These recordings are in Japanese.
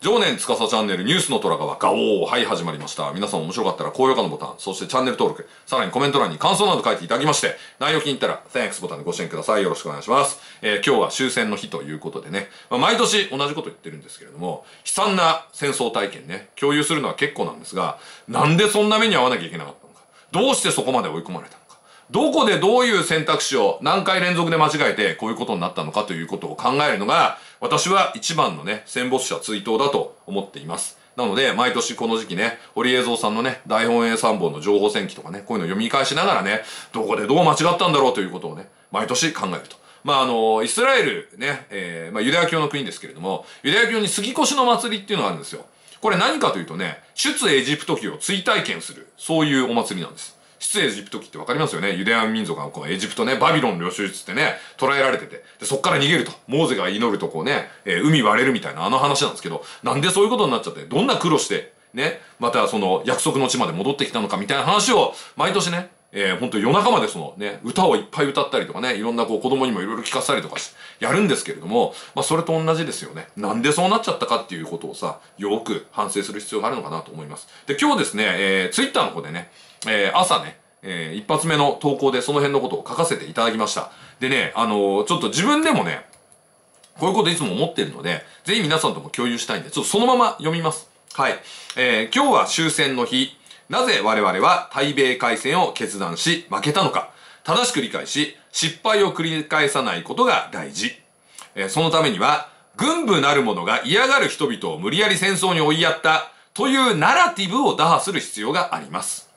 常年司チャンネルニュースの虎川ガオーはい始まりました。皆さん面白かったら高評価のボタンそしてチャンネル登録さらにコメント欄に感想など書いていただきまして内容気に入ったら Thanks ボタンでご支援ください。よろしくお願いします、えー今日は終戦の日ということでね、まあ毎年同じこと言ってるんですけれども悲惨な戦争体験ね。共有するのは結構なんですがなんでそんな目に遭わなきゃいけなかったのか。どうしてそこまで追い込まれたどこでどういう選択肢を何回連続で間違えてこういうことになったのかということを考えるのが私は一番のね戦没者追悼だと思っています。なので毎年この時期ね堀江蔵さんのね大本営参謀の情報戦記とかねこういうのを読み返しながらねどこでどう間違ったんだろうということをね毎年考えると。まああのイスラエルね、えーまあ、ユダヤ教の国ですけれどもユダヤ教に杉越の祭りっていうのがあるんですよ。これ何かというとね出エジプト記を追体験するそういうお祭りなんです。出エジプト記ってわかりますよね？ユダヤ民族がこうエジプトね、バビロン領収術ってね、捕らえられてて、で、そっから逃げると。モーゼが祈るとこうね、えー海割れるみたいなあの話なんですけど、なんでそういうことになっちゃって、どんな苦労して、ね、またその約束の地まで戻ってきたのかみたいな話を、毎年ね、えー、本当夜中までそのね、歌をいっぱい歌ったりとかね、いろんなこう子供にもいろいろ聞かせたりとかし、やるんですけれども、まあそれと同じですよね。なんでそうなっちゃったかっていうことをさ、よく反省する必要があるのかなと思います。で、今日ですね、えー、ツイッターの方でね、えー、朝ね、えー、一発目の投稿でその辺のことを書かせていただきました。でね、あのーちょっと自分でもね、こういうこといつも思ってるので、ぜひ皆さんとも共有したいんで、ちょっとそのまま読みます。はい。えー、今日は終戦の日。なぜ我々は対米開戦を決断し負けたのか。正しく理解し、失敗を繰り返さないことが大事。えーそのためには、軍部なる者が嫌がる人々を無理やり戦争に追いやったというナラティブを打破する必要があります。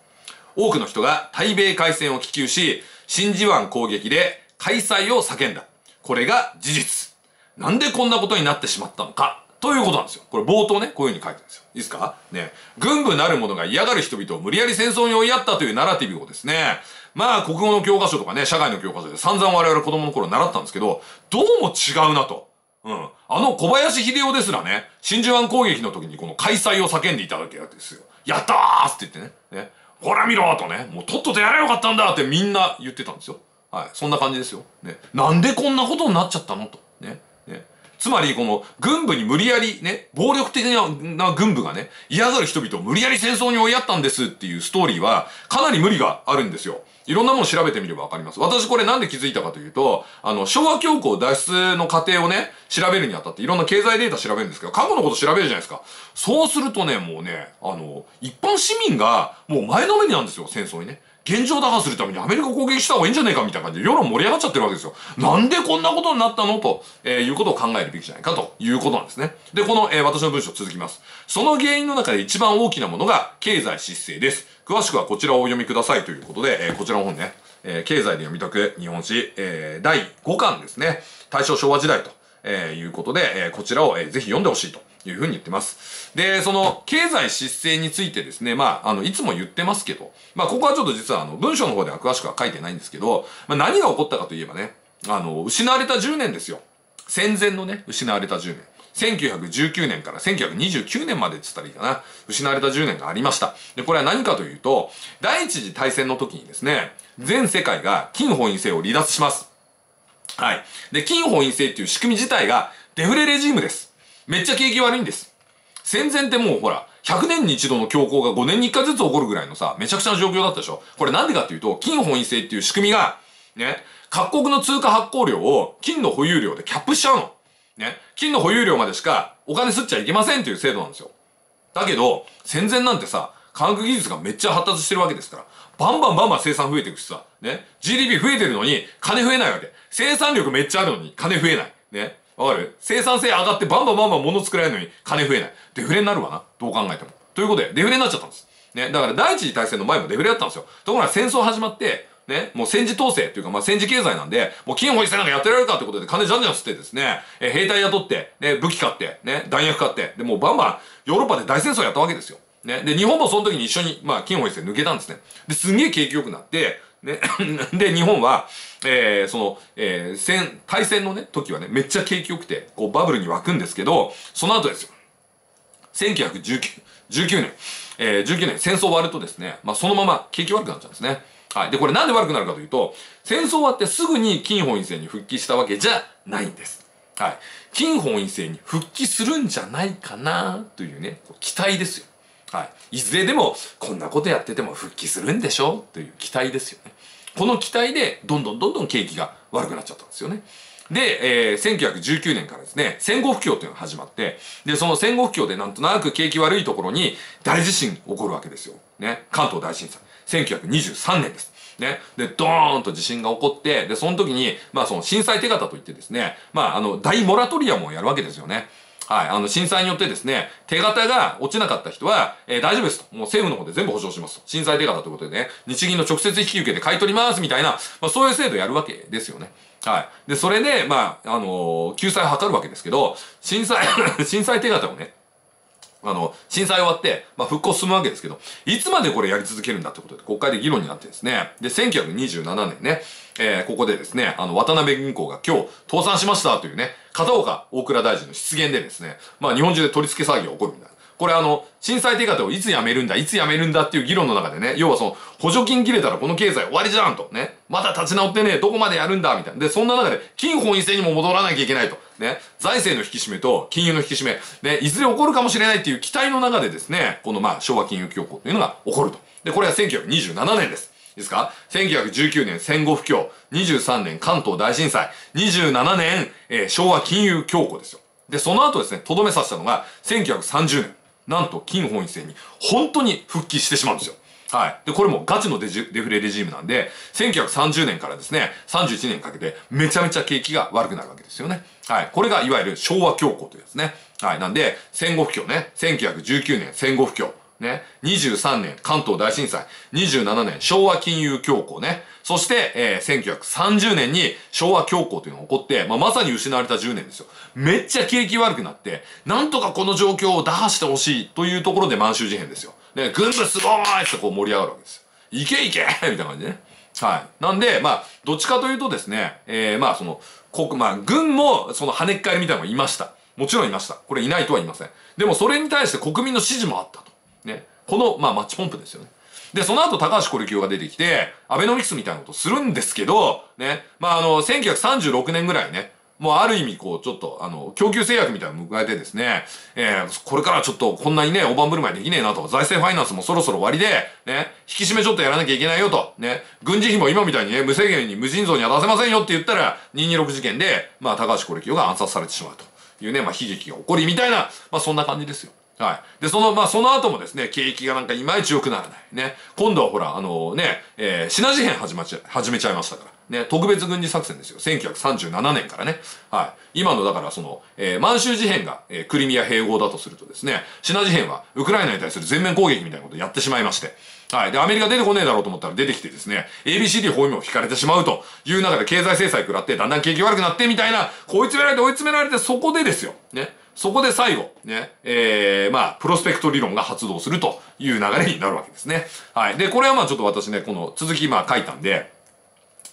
多くの人が対米開戦を希求し、真珠湾攻撃で開催を叫んだ。これが事実。なんでこんなことになってしまったのか。ということなんですよ。これ冒頭ね、こういう風に書いてるんですよ。いいですか？ね。軍部なる者が嫌がる人々を無理やり戦争に追いやったというナラティブをですね、まあ国語の教科書とかね、社会の教科書で散々我々子供の頃習ったんですけど、どうも違うなと。うん。あの小林秀夫ですらね、真珠湾攻撃の時にこの開催を叫んでいただけわけですよ。やったーって言ってね。ね。ほら見ろとね、もうとっととやればよかったんだってみんな言ってたんですよ。はい。そんな感じですよ。ね。なんでこんなことになっちゃったのと。ね。ね。つまり、この、軍部に無理やりね、暴力的な軍部がね、嫌がる人々を無理やり戦争に追いやったんですっていうストーリーは、かなり無理があるんですよ。いろんなもの調べてみればわかります。私これなんで気づいたかというと、あの、昭和恐慌脱出の過程をね、調べるにあたっていろんな経済データ調べるんですけど、過去のこと調べるじゃないですか。そうするとね、もうね、あの、一般市民がもう前のめりなんですよ、戦争にね。現状打破するためにアメリカ攻撃した方がいいんじゃねえかみたいな感じで世論盛り上がっちゃってるわけですよ。なんでこんなことになったのと、えーいうことを考えるべきじゃないかということなんですね。で、この、えー私の文章続きます。その原因の中で一番大きなものが経済失勢です。詳しくはこちらをお読みくださいということで、えーこちらの本ね、え経済で読み解く日本史、え第5巻ですね。大正昭和時代と、えいうことで、えこちらを、えーぜひ読んでほしいというふうに言ってます。で、その経済失勢についてですね、まあ、あの、いつも言ってますけど、まあ、ここはちょっと実はあの、文章の方では詳しくは書いてないんですけど、まあ、何が起こったかといえばね、あの、失われた10年ですよ。戦前のね、失われた10年。1919年から1929年までって言ったらいいかな。失われた10年がありました。で、これは何かというと、第一次大戦の時にですね、全世界が金本位制を離脱します。はい。で、金本位制っていう仕組み自体がデフレレジームです。めっちゃ景気悪いんです。戦前ってもうほら、100年に一度の強行が5年に1回ずつ起こるぐらいのさ、めちゃくちゃな状況だったでしょこれなんでかっていうと、金本位制っていう仕組みが、ね、各国の通貨発行量を金の保有量でキャップしちゃうの。ね、金の保有量までしかお金吸っちゃいけませんっていう制度なんですよ。だけど、戦前なんてさ、科学技術がめっちゃ発達してるわけですから、バンバンバンバン生産増えていくしさ、ね、GDP 増えてるのに金増えないわけ。生産力めっちゃあるのに金増えない。ね。わかる生産性上がってバンバンバンバン物作られるのに金増えない。デフレになるわな。どう考えても。ということで、デフレになっちゃったんです。ね。だから第一次大戦の前もデフレだったんですよ。ところが戦争始まって、ね、もう戦時統制っていうか、まあ、戦時経済なんで、もう金本位制なんかやってられるかってことで金じゃんじゃん吸ってですね、え兵隊雇って、ね、武器買って、ね、弾薬買って、で、もうバンバンヨーロッパで大戦争やったわけですよ。ね、で、日本もその時に一緒に、まあ、金本位制抜けたんですね。で、すんげえ景気良くなって、ね、で、日本は、えー、その、えー、戦、大戦のね、時はね、めっちゃ景気良くて、こう、バブルに湧くんですけど、その後ですよ。1919 19年、えー、19年戦争終わるとですね、まあ、そのまま景気悪くなっちゃうんですね。はい。で、これなんで悪くなるかというと、戦争終わってすぐに金本位制に復帰したわけじゃないんです。はい。金本位制に復帰するんじゃないかなというね、期待ですよ。はい。いずれでも、こんなことやってても復帰するんでしょ？という期待ですよね。この期待で、どんどんどんどん景気が悪くなっちゃったんですよね。で、えー、1919年からですね、戦後不況っていうのが始まって、で、その戦後不況でなんとなく景気悪いところに大地震起こるわけですよ。ね。関東大震災。1923年です。ね。で、ドーンと地震が起こって、で、その時に、まあその震災手形といってですね、まああの、大モラトリアムをやるわけですよね。はい。あの、震災によってですね、手形が落ちなかった人は、えー、大丈夫ですと。もう政府の方で全部保証しますと。震災手形ということでね、日銀の直接引き受けて買い取りますみたいな、まあそういう制度やるわけですよね。はい。で、それで、まあ、あのー、救済を図るわけですけど、震災 震災手形をね、あの、震災終わって、まあ、復興進むわけですけど、いつまでこれやり続けるんだってことで、国会で議論になってですね、で、1927年ね、えー、ここでですね、あの、渡辺銀行が今日倒産しましたというね、片岡大蔵大臣の失言でですね、まあ、日本中で取り付け騒ぎが起こるみたいな。これあの、震災手形をいつやめるんだ、いつやめるんだっていう議論の中でね、要はその、補助金切れたらこの経済終わりじゃんと、ね。まだ立ち直ってね、どこまでやるんだ、みたいな。で、そんな中で、金本位制にも戻らなきゃいけないと。ね。財政の引き締めと金融の引き締め、ね、いずれ起こるかもしれないっていう期待の中でですね、このまあ、昭和金融恐慌というのが起こると。で、これは1927年です。いいですか ?1919 年戦後不況、23年関東大震災、27年、えー、昭和金融恐慌ですよ。で、その後ですね、とどめさせたのが1930年。なんと金本位制に本当に復帰してしまうんですよ。はい。で、これもガチのデデフレレジームなんで、1930年からですね、31年かけてめちゃめちゃ景気が悪くなるわけですよね。はい。これがいわゆる昭和恐慌というやつね。はい。なんで、戦後不況ね。1919年戦後不況。ね。23年関東大震災。27年昭和金融恐慌ね。そして、えー、1930年に昭和恐慌というのが起こって、まあ、まさに失われた10年ですよ。めっちゃ景気悪くなって、なんとかこの状況を打破してほしいというところで満州事変ですよ。で、軍部すごーいってこう盛り上がるわけですよ。いけいけ みたいな感じでね。はい。なんで、まあ、どっちかというとですね、えー、まあ、その、国、まあ、軍も、その跳ねっ返りみたいなのがいました。もちろんいました。これいないとは言いません。でも、それに対して国民の支持もあったと。ね。この、まあ、マッチポンプですよね。で、その後高橋コレキオが出てきて、アベノミクスみたいなことするんですけど、ね。まあ、あの、1936年ぐらいね、もうある意味こう、ちょっと、あの、供給制約みたいなのを迎えてですね、えー、これからちょっとこんなにね、大盤振る舞いできねえなと、財政ファイナンスもそろそろ終わりで、ね、引き締めちょっとやらなきゃいけないよと、ね、軍事費も今みたいにね、無制限に無尽蔵には出せませんよって言ったら、226事件で、まあ、高橋コレキオが暗殺されてしまうというね、まあ、悲劇が起こりみたいな、まあ、そんな感じですよ。はい。で、その、まあ、その後もですね、景気がなんかいまいち良くならない。ね。今度はほら、あのね、えー、シナ事変始まっちゃ、始めちゃいましたから。ね、特別軍事作戦ですよ。1937年からね。はい。今のだからその、えー、満州事変が、えー、クリミア併合だとするとですね、シナ事変はウクライナに対する全面攻撃みたいなことをやってしまいまして、はい。で、アメリカ出てこねえだろうと思ったら出てきてですね、ABCD 包囲網を引かれてしまうという中で経済制裁食らって、だんだん景気悪くなってみたいな、追い詰められて追い詰められて、そこでですよ。ね。そこで最後、ね、えー、まあ、プロスペクト理論が発動するという流れになるわけですね。はい。で、これはまあちょっと私ね、この続きまあ書いたんで、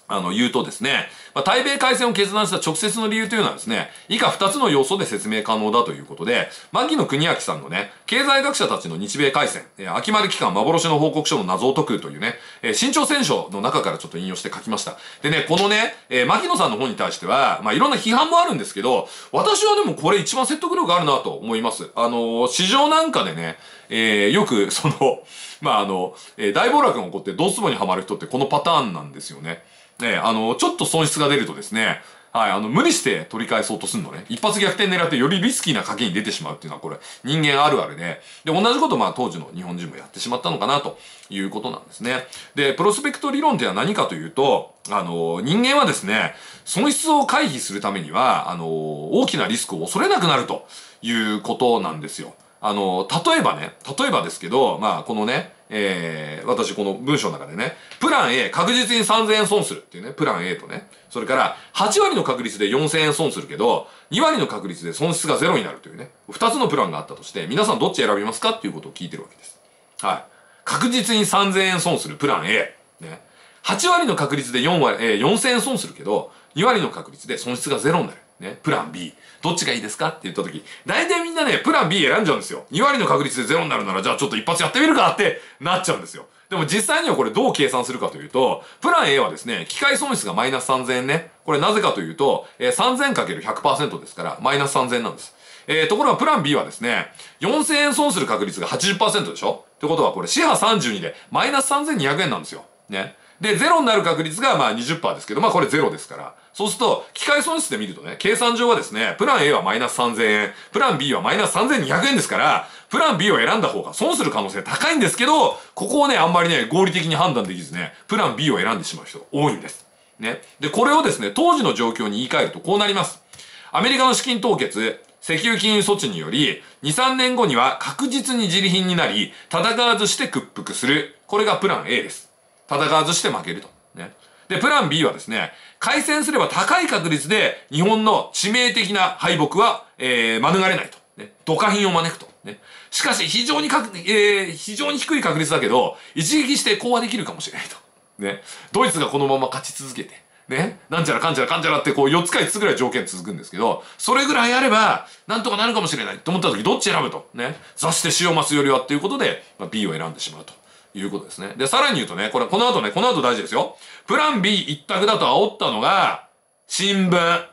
あの、言うとですね、まあ、対米開戦を決断した直接の理由というのはですね、以下2つの要素で説明可能だということで、牧野国明さんのね、経済学者たちの日米開戦、えー、秋丸期間幻の報告書の謎を解くというね、えー、新潮戦書の中からちょっと引用して書きました。でね、このね、えー、牧野さんの本に対しては、まあ、いろんな批判もあるんですけど、私はでもこれ一番説得力あるなと思います。あのー、市場なんかでね、えー、よく、その、まあ、あの、えー、大暴落が起こってドスボにはまる人ってこのパターンなんですよね。ね、あの、ちょっと損失が出るとですね、はい、あの、無理して取り返そうとすんのね。一発逆転狙ってよりリスキーな賭けに出てしまうっていうのはこれ、人間あるあるで、で、同じことまあ当時の日本人もやってしまったのかなということなんですね。で、プロスペクト理論ってのは何かというと、あの、人間はですね、損失を回避するためには、あの、大きなリスクを恐れなくなるということなんですよ。あの、例えばね、例えばですけど、まあ、このね、えー、私この文章の中でね、プラン A 確実に3000円損するっていうね、プラン A とね、それから8割の確率で4000円損するけど、2割の確率で損失がゼロになるというね、2つのプランがあったとして、皆さんどっち選びますかっていうことを聞いてるわけです。はい。確実に3000円損するプラン A。ね。8割の確率で4割、えー、4000円損するけど、2割の確率で損失がゼロになる。ね。プラン B。どっちがいいですかって言った時、大体みんなね、プラン B 選んじゃうんですよ。2割の確率でゼロになるなら、じゃあちょっと一発やってみるかってなっちゃうんですよ。でも実際にはこれどう計算するかというと、プラン A はですね、機械損失がマイナス3000円ね。これなぜかというと、えー、3000×100% ですから、マイナス3000円なんです。えー、ところがプラン B はですね、4000円損する確率が80%でしょ？ってことはこれ、四波32でマイナス3200円なんですよ。ね。で、ゼロになる確率がまあ20%ですけど、まあこれゼロですから。そうすると、機械損失で見るとね、計算上はですね、プラン A はマイナス3000円、プラン B はマイナス3200円ですから、プラン B を選んだ方が損する可能性高いんですけど、ここをね、あんまりね、合理的に判断できずね、プラン B を選んでしまう人多いんです。ね。で、これをですね、当時の状況に言い換えるとこうなります。アメリカの資金凍結、石油禁輸措置により、2、3年後には確実に自利品になり、戦わずして屈服する。これがプラン A です。戦わずして負けると。ね。で、プラン B はですね、開戦すれば高い確率で日本の致命的な敗北は、えー、免れないと。ね。土下品を招くと。ね。しかし、非常にかく、えー、非常に低い確率だけど、一撃して講和できるかもしれないと。ね。ドイツがこのまま勝ち続けて、ね。なんちゃらかんちゃらかんちゃらってこう4つか5つぐらい条件続くんですけど、それぐらいあれば、なんとかなるかもしれないと思った時どっち選ぶと。ね。座して塩ますよりはっていうことで、まあ、B を選んでしまうと。いうことですね。で、さらに言うとね、これ、この後ね、この後大事ですよ。プラン B 一択だと煽ったのが、新聞。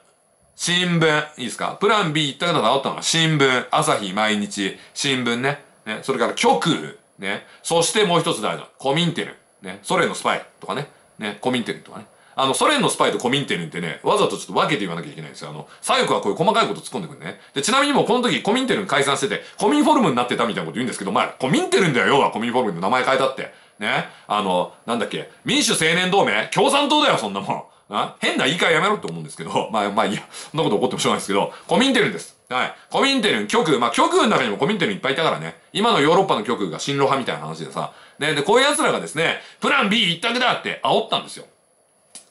新聞。いいですか？プラン B 一択だと煽ったのが新聞。朝日、毎日、新聞ね。ね。それから極。ね。そしてもう一つ大事な、コミンテル。ね。ソ連のスパイとかね。ね。コミンテルとかね。あの、ソ連のスパイとコミンテルンってね、わざとちょっと分けて言わなきゃいけないんですよ。あの、左翼はこういう細かいこと突っ込んでくるね。で、ちなみにもうこの時コミンテルン解散してて、コミンフォルムになってたみたいなこと言うんですけど、まあ、コミンテルンだよ、要はコミンフォルムの名前変えたって。ね。あの、なんだっけ、民主青年同盟共産党だよ、そんなもん。あ変な言い換えやめろって思うんですけど、まあ、まあいいや、そんなこと起こってもしょうがないですけど、コミンテルンです。はい。コミンテルン、極、まあ極の中にもコミンテルンいっぱいいたからね。今のヨーロッパの極が新ロ派みたいな話でさ。ね、で、こういう奴らがですね、プラン B 一択だって煽ったんですよ。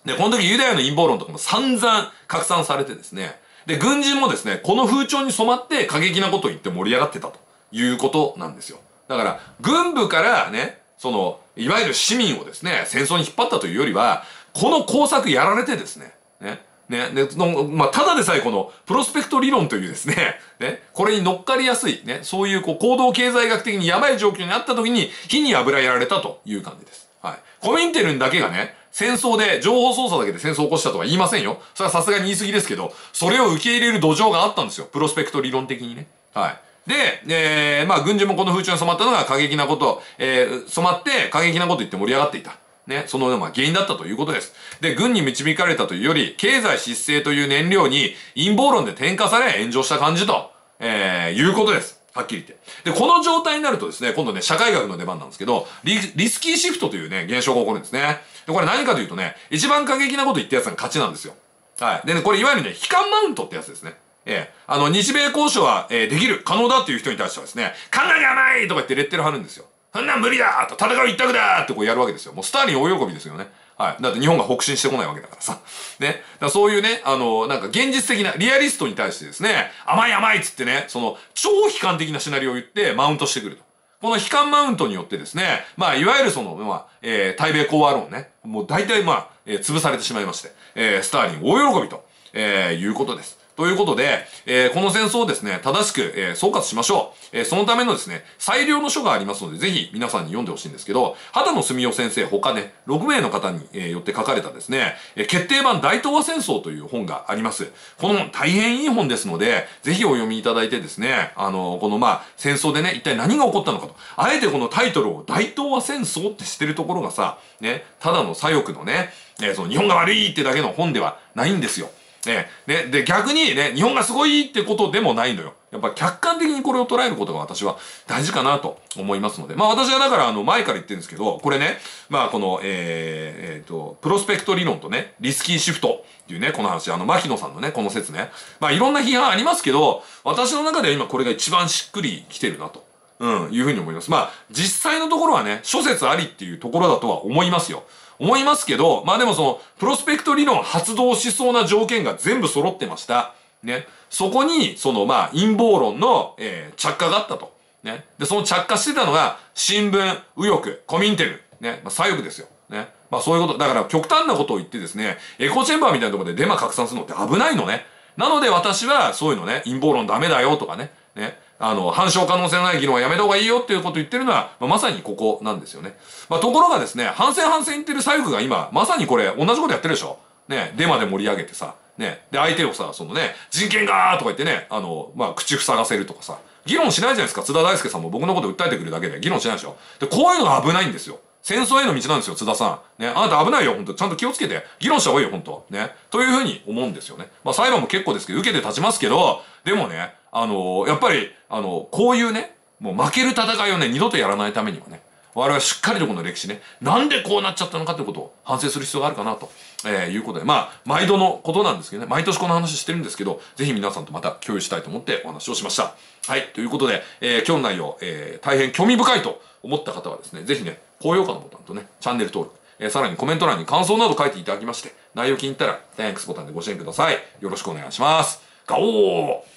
で、この時ユダヤの陰謀論とかも散々拡散されてですね、で、軍人もですね、この風潮に染まって過激なことを言って盛り上がってたということなんですよ。だから、軍部からね、その、いわゆる市民をですね、戦争に引っ張ったというよりは、この工作やられてですね、ね、ね、で、の、まあ、ただでさえこの、プロスペクト理論というですね、ね、これに乗っかりやすい、ね、そういうこう、行動経済学的にやばい状況にあった時に、火に油やられたという感じです。はい。コミンテルンだけがね、戦争で、情報操作だけで戦争を起こしたとは言いませんよ。それはさすがに言い過ぎですけど、それを受け入れる土壌があったんですよ。プロスペクト理論的にね。はい。で、えー、まあ、軍人もこの風潮に染まったのが過激なこと、えー、染まって過激なこと言って盛り上がっていた。ね、その、まあ、原因だったということです。で、軍に導かれたというより、経済失勢という燃料に陰謀論で転化され炎上した感じと、えー、いうことです。はっきり言って。で、この状態になるとですね、今度ね、社会学の出番なんですけど、リリスキーシフトというね、現象が起こるんですね。で、これ何かというとね、一番過激なこと言ったやつが勝ちなんですよ。はい。でね、これいわゆるね、悲観マウントってやつですね。ええあの、日米交渉は、えー、できる、可能だっていう人に対してはですね、考えが甘いとか言ってレッテル貼るんですよ。そんなん無理だと戦う一択だってこうやるわけですよ。もうスターリン大喜びですよね。はい。だって日本が北進してこないわけだからさ。ね。だそういうね、あの、なんか現実的な、リアリストに対してですね、甘い甘いっつってね、その、超悲観的なシナリオを言ってマウントしてくると。この悲観マウントによってですね、まあ、いわゆるその、まあ、えー、対米講和論ね、もう大体まあ、えー、潰されてしまいまして、えー、スターリン大喜びと、えー、いうことです。ということで、えー、この戦争をですね、正しく、えー、総括しましょう。えー、そのためのですね、裁量の書がありますので、ぜひ皆さんに読んでほしいんですけど、畑野住夫先生他ね、6名の方に、えー、よって書かれたですね、えー、決定版大東亜戦争という本があります。この大変いい本ですので、ぜひお読みいただいてですね、あの、このまあ、戦争でね、一体何が起こったのかと。あえてこのタイトルを大東亜戦争って知ってるところがさ、ね、ただの左翼のね、えー、その日本が悪いってだけの本ではないんですよ。ね、ね、で、逆にね、日本がすごいってことでもないのよ。やっぱ客観的にこれを捉えることが私は大事かなと思いますので。まあ私はだからあの前から言ってるんですけど、これね、まあこの、えー、えー、と、プロスペクト理論とね、リスキーシフトっていうね、この話、あの、牧野さんのね、この説ね。まあいろんな批判ありますけど、私の中では今これが一番しっくりきてるなと。うん、いうふうに思います。まあ、実際のところはね、諸説ありっていうところだとは思いますよ。思いますけど、まあでもその、プロスペクト理論発動しそうな条件が全部揃ってました。ね。そこに、そのまあ、陰謀論の、えー、着火があったと。ね。で、その着火してたのが、新聞、右翼、コミンテル、ね。まあ、左翼ですよ。ね。まあそういうこと、だから極端なことを言ってですね、エコチェンバーみたいなところでデマ拡散するのって危ないのね。なので私はそういうのね、陰謀論ダメだよとかね、ね。あの、反証可能性のない議論はやめた方がいいよっていうことを言ってるのは、まあ、まさにここなんですよね。まあ、ところがですね、反戦反戦言ってる左翼が今、まさにこれ、同じことやってるでしょね、デマで盛り上げてさ、ね、で、相手をさ、そのね、人権がーとか言ってね、あの、まあ、口塞がせるとかさ、議論しないじゃないですか。津田大介さんも僕のこと訴えてくるだけで議論しないでしょ。で、こういうのが危ないんですよ。戦争への道なんですよ、津田さん。ね、あなた危ないよ、本当ちゃんと気をつけて、議論した方がいいよ、本当ね。というふうに思うんですよね。まあ、裁判も結構ですけど、受けて立ちますけど、でもね、あのー、やっぱり、あのー、こういうね、もう負ける戦いをね、二度とやらないためにはね、我々はしっかりとこの歴史ね、なんでこうなっちゃったのかということを反省する必要があるかなと、えー、いうことで、まあ、毎度のことなんですけどね、毎年この話してるんですけど、ぜひ皆さんとまた共有したいと思ってお話をしました。はい、ということで、えー、今日の内容、えー、大変興味深いと思った方はですね、ぜひね、高評価のボタンとね、チャンネル登録、えー、さらにコメント欄に感想など書いていただきまして、内容気に入ったら、Thanks ボタンでご支援ください。よろしくお願いします。ガオー